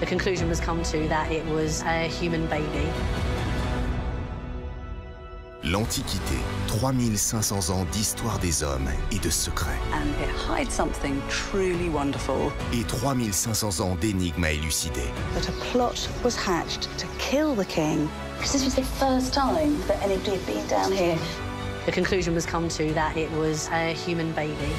The conclusion was come to that it was a human baby. L'Antiquité, 3500 ans d'histoire des hommes et de secrets. And it hides something truly wonderful. Et 3500 ans d'énigmes à élucider. That a plot was hatched to kill the king. Because this was the first time that anybody had been down here. The conclusion was come to that it was a human baby.